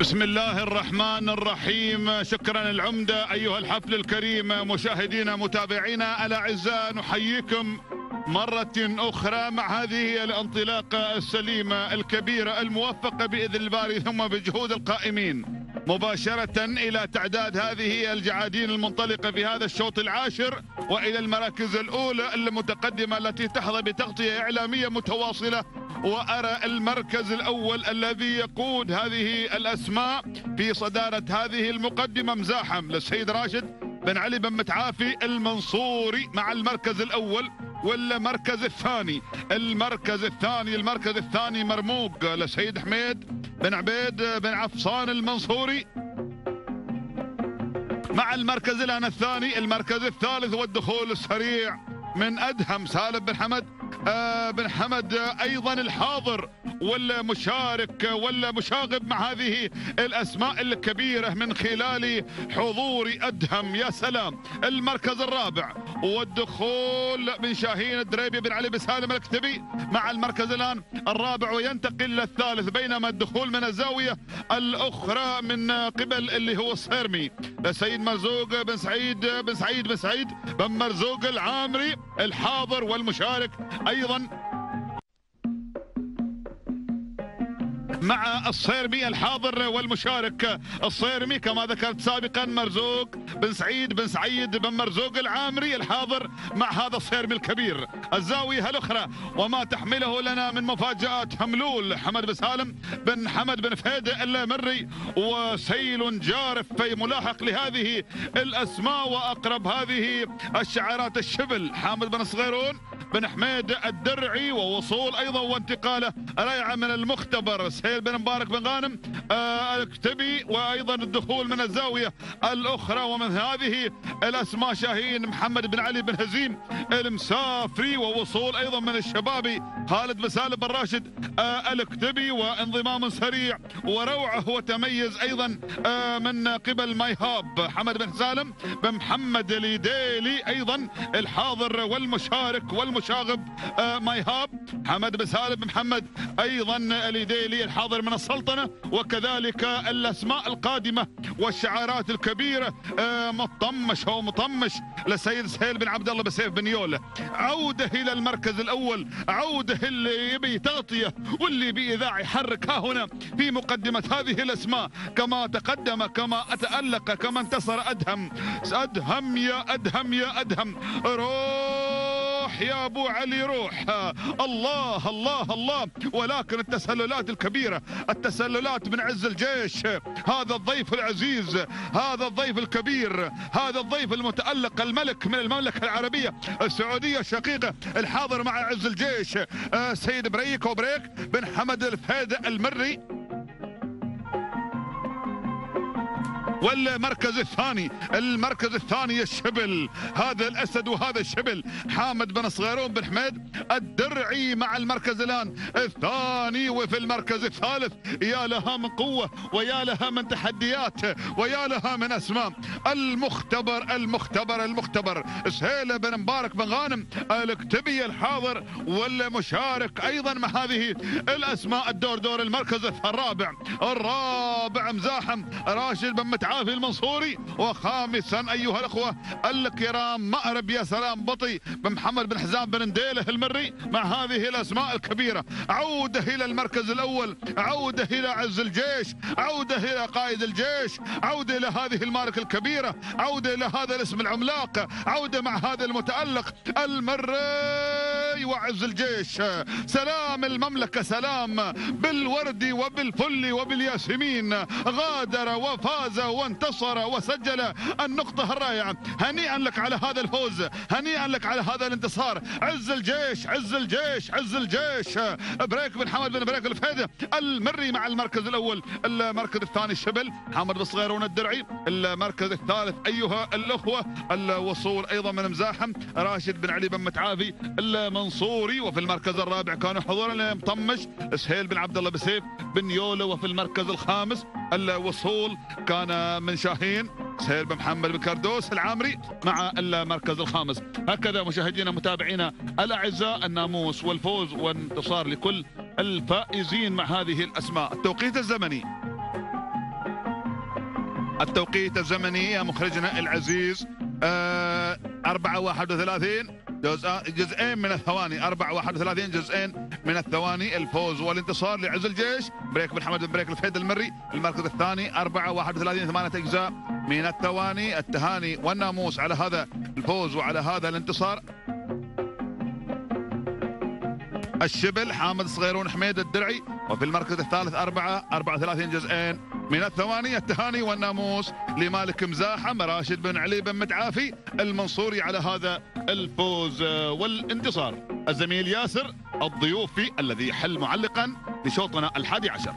بسم الله الرحمن الرحيم. شكرا العمدة أيها الحفل الكريم. مشاهدينا متابعينا الأعزاء نحييكم مرة أخرى مع هذه الانطلاقة السليمة الكبيرة الموفقة بإذن الباري ثم بجهود القائمين. مباشرة إلى تعداد هذه الجعادين المنطلقة في هذا الشوط العاشر وإلى المراكز الأولى المتقدمة التي تحظى بتغطية إعلامية متواصلة وأرى المركز الأول الذي يقود هذه الأسماء في صدارة هذه المقدمة. مزاحم للسيد راشد بن علي بن متعافي المنصوري مع المركز الأول والمركز الثاني؟ المركز الثاني المركز الثاني مرموق لسيد حميد بن عبيد بن عفصان المنصوري. مع المركز الآن الثاني المركز الثالث والدخول السريع من أدهم سالم بن حمد. بن حمد أيضا الحاضر. والمشارك والمشاغب مع هذه الأسماء الكبيرة من خلال حضور أدهم. يا سلام. المركز الرابع والدخول من شاهين الدريبي بن علي بن سالم الكتبي مع المركز الآن الرابع وينتقل للثالث بينما الدخول من الزاوية الأخرى من قبل اللي هو الصيرمي سيد مرزوق بن سعيد بن سعيد بن سعيد بن مرزوق العامري الحاضر والمشارك أيضا مع الصيرمي الحاضر والمشارك. الصيرمي كما ذكرت سابقا مرزوق بن سعيد بن سعيد بن مرزوق العامري الحاضر مع هذا الصيرمي الكبير. الزاوية الأخرى وما تحمله لنا من مفاجآت هملول حمد بن سالم بن حمد بن فهيد المري وسيل جارف في ملاحق لهذه الأسماء وأقرب هذه الشعارات الشبل. حامد بن صغيرون بن حميد الدرعي ووصول أيضا وانتقاله. رائعه من المختبر سهيل بن مبارك بن غانم. آه الكتبي وأيضا الدخول من الزاوية الأخرى ومن هذه الأسماء شاهين محمد بن علي بن هزيم المسافري ووصول أيضا من الشبابي خالد بن سالم بن راشد. آه الكتبي وانضمام سريع وروعه وتميز أيضا آه من قبل مايهاب حمد بن سالم بن محمد اليديلي أيضا الحاضر والمشارك. والمشاغب آه مايهاب حمد بن سالم بن محمد أيضا اليديلي الحاضر من السلطنة وكذلك الأسماء القادمة والشعارات الكبيرة آه مطمش أو مطمش لسيد سهيل بن عبد الله بن سيف بن يولة. عودة إلى المركز الأول عودة اللي يبي تغطية واللي يبي إذاعة يحرك. ها هنا في مقدمة هذه الأسماء كما تقدم كما أتألق كما انتصر أدهم أدهم يا أدهم يا أدهم روح يا أبو علي روح. الله الله الله. ولكن التسللات الكبيرة التسللات من عز الجيش. هذا الضيف العزيز هذا الضيف الكبير هذا الضيف المتألق الملك من المملكة العربية. السعودية الشقيقة الحاضر مع عز الجيش. سيد بريك وبريك بن حمد الفهيد المري. والمركز الثاني المركز الثاني الشبل هذا الأسد وهذا الشبل. حامد بن صغيرون بن حميد الدرعي مع المركز الآن. الثاني وفي المركز الثالث يا لها من قوة ويا لها من تحديات ويا لها من أسماء. المختبر المختبر المختبر. سهيلة بن مبارك بن غانم الكتبي الحاضر والمشارك أيضا مع هذه الأسماء. الدور دور المركز الرابع. الرابع مزاحم راشد بن متعب. عافي المنصوري وخامسا أيها الأخوة الكرام مأرب يا سلام بطي بن محمد بن حزام بن نديله المري مع هذه الأسماء الكبيرة. عوده إلى المركز الأول عوده إلى عز الجيش عوده إلى قائد الجيش عوده إلى هذه الماركه الكبيرة عوده إلى هذا الاسم العملاق عوده مع هذا المتألق المري. وعز الجيش. سلام المملكة سلام بالورد وبالفل وبالياسمين. غادر وفاز وانتصر وسجل النقطة الرائعة. هنيئا لك على هذا الفوز هنيئا لك على هذا الانتصار. عز الجيش عز الجيش عز الجيش. بريك بن حمد بن بريك الفهيد المري مع المركز الأول. المركز الثاني الشبل حمد بن صغيرون الدرعي. المركز الثالث أيها الأخوة الوصول أيضا من مزاحم. راشد بن علي بن متعافي المنصوري وفي المركز الرابع كانوا حضورا مطمش سهيل بن عبد الله بسيف بن يولو وفي المركز الخامس. الوصول كان من شاهين سهيل بن محمد بن كردوس العامري مع المركز الخامس. هكذا مشاهدينا متابعينا الأعزاء الناموس والفوز والانتصار لكل الفائزين مع هذه الأسماء. التوقيت الزمني. التوقيت الزمني يا مخرجنا العزيز آه 4 31 جزء جزئين من الثواني. 4 31 جزئين من الثواني. الفوز والانتصار لعز الجيش. بريك بن حمد بن بريك الفهيد المري. المركز الثاني 4 31 ثمانية أجزاء من الثواني. التهاني والناموس على هذا الفوز وعلى هذا الانتصار. الشبل حامد صغيرون حميد الدرعي. وفي المركز الثالث أربعة 34 جزئين من الثواني التهاني والناموس لمالك مزاحم راشد بن علي بن متعافي المنصوري على هذا الفوز. والانتصار الزميل ياسر الضيوفي الذي يحل معلقا لشوطنا الحادي عشر.